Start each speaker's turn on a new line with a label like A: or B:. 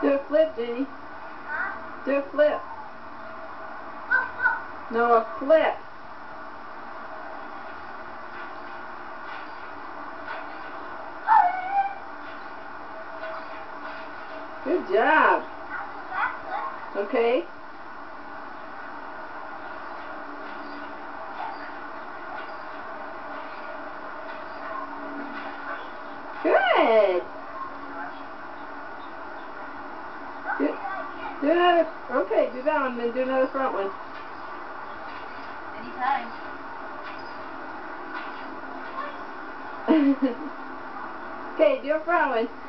A: Do a flip, Jenny. Do a flip. No, a flip. Good job. Okay. Good. Do another, okay, do that one, then do another front one.
B: Anytime.
A: okay, do a front one.